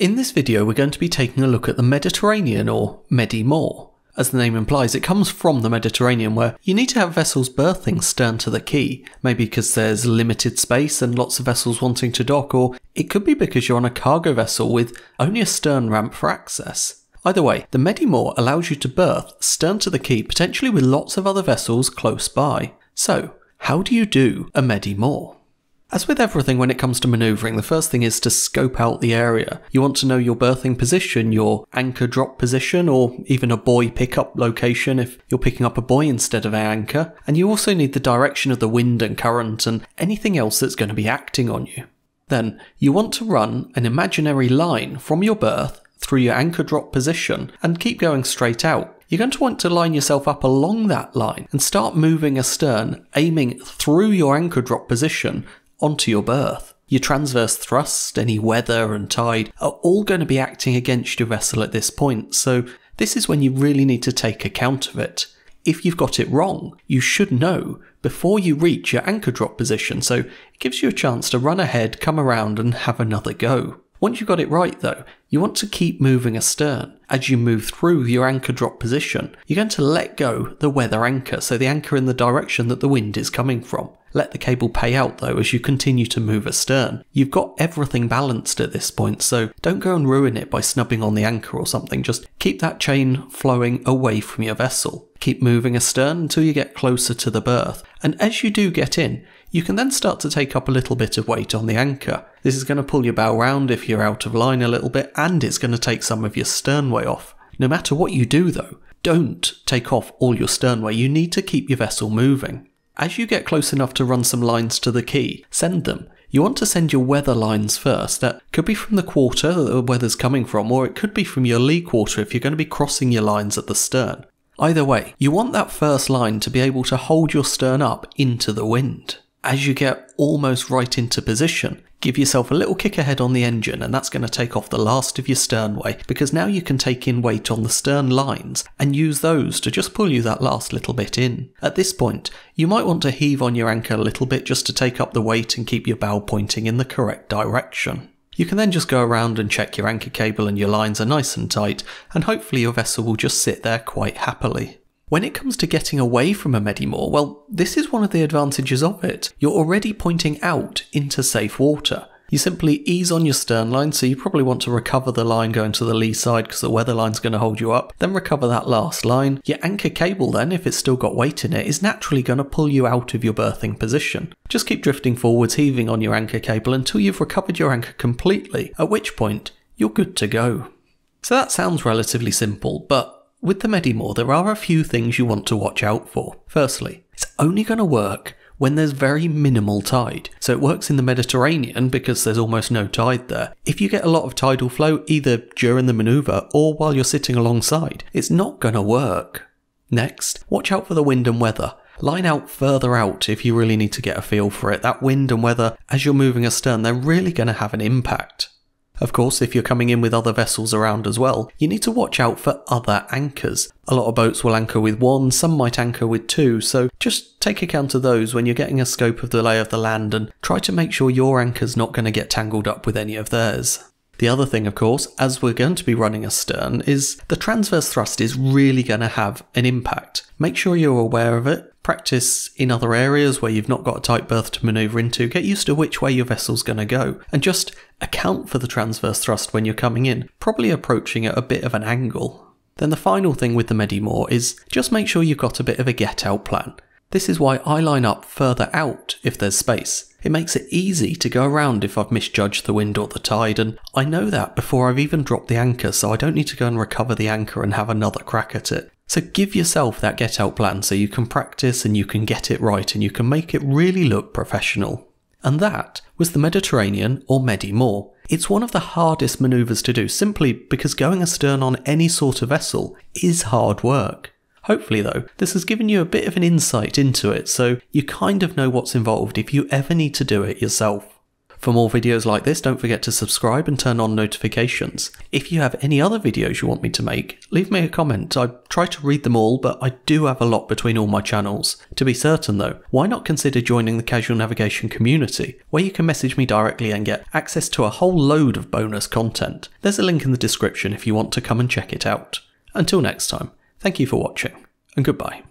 In this video we're going to be taking a look at the Mediterranean or Medi-Moor. As the name implies, it comes from the Mediterranean where you need to have vessels berthing stern to the quay, maybe because there's limited space and lots of vessels wanting to dock, or it could be because you're on a cargo vessel with only a stern ramp for access. Either way, the Medi-Moor allows you to berth stern to the quay potentially with lots of other vessels close by. So, how do you do a Medi-Moor? As with everything when it comes to manoeuvring, the first thing is to scope out the area. You want to know your berthing position, your anchor drop position, or even a buoy pickup location if you're picking up a buoy instead of an anchor. And you also need the direction of the wind and current and anything else that's going to be acting on you. Then, you want to run an imaginary line from your berth through your anchor drop position and keep going straight out. You're going to want to line yourself up along that line and start moving astern, aiming through your anchor drop position onto your berth. Your transverse thrust, any weather and tide are all going to be acting against your vessel at this point, so this is when you really need to take account of it. If you've got it wrong, you should know before you reach your anchor drop position, so it gives you a chance to run ahead, come around, and have another go. Once you've got it right, though, you want to keep moving astern. As you move through your anchor drop position, you're going to let go the weather anchor, so the anchor in the direction that the wind is coming from. Let the cable pay out though as you continue to move astern. You've got everything balanced at this point, so don't go and ruin it by snubbing on the anchor or something. Just keep that chain flowing away from your vessel. Keep moving astern until you get closer to the berth, and as you do get in, you can then start to take up a little bit of weight on the anchor. This is going to pull your bow round if you're out of line a little bit, and it's going to take some of your sternway off. No matter what you do though, don't take off all your sternway, you need to keep your vessel moving. As you get close enough to run some lines to the quay, send them. You want to send your weather lines first. That could be from the quarter that the weather's coming from, or it could be from your lee quarter if you're going to be crossing your lines at the stern. Either way, you want that first line to be able to hold your stern up into the wind. As you get almost right into position, give yourself a little kick ahead on the engine and that's going to take off the last of your sternway because now you can take in weight on the stern lines and use those to just pull you that last little bit in. At this point, you might want to heave on your anchor a little bit just to take up the weight and keep your bow pointing in the correct direction. You can then just go around and check your anchor cable and your lines are nice and tight, and hopefully your vessel will just sit there quite happily. When it comes to getting away from a Medi-Moor, well, this is one of the advantages of it. You're already pointing out into safe water. You simply ease on your stern line, so you probably want to recover the line going to the lee side because the weather line's going to hold you up. Then recover that last line. Your anchor cable, then, if it's still got weight in it, is naturally going to pull you out of your berthing position. Just keep drifting forwards, heaving on your anchor cable until you've recovered your anchor completely, at which point you're good to go. So that sounds relatively simple, but with the Medi-Moor, there are a few things you want to watch out for. Firstly, it's only going to work when there's very minimal tide. So it works in the Mediterranean because there's almost no tide there. If you get a lot of tidal flow either during the maneuver or while you're sitting alongside, it's not going to work. Next, watch out for the wind and weather. Line out further out if you really need to get a feel for it. That wind and weather, as you're moving astern, they're really going to have an impact. Of course, if you're coming in with other vessels around as well, you need to watch out for other anchors. A lot of boats will anchor with one, some might anchor with two, so just take account of those when you're getting a scope of the lay of the land and try to make sure your anchor's not going to get tangled up with any of theirs. The other thing, of course, as we're going to be running astern, is the transverse thrust is really going to have an impact. Make sure you're aware of it. Practice in other areas where you've not got a tight berth to manoeuvre into. Get used to which way your vessel's going to go. And just account for the transverse thrust when you're coming in, probably approaching at a bit of an angle. Then the final thing with the Medi-Moor is just make sure you've got a bit of a get out plan. This is why I line up further out if there's space. It makes it easy to go around if I've misjudged the wind or the tide, and I know that before I've even dropped the anchor, so I don't need to go and recover the anchor and have another crack at it. So give yourself that get out plan so you can practice and you can get it right and you can make it really look professional. And that was the Mediterranean or Medi-Moor. It's one of the hardest manoeuvres to do simply because going astern on any sort of vessel is hard work. Hopefully, though, this has given you a bit of an insight into it so you kind of know what's involved if you ever need to do it yourself. For more videos like this, don't forget to subscribe and turn on notifications. If you have any other videos you want me to make, leave me a comment. I try to read them all, but I do have a lot between all my channels. To be certain though, why not consider joining the Casual Navigation community, where you can message me directly and get access to a whole load of bonus content. There's a link in the description if you want to come and check it out. Until next time, thank you for watching, and goodbye.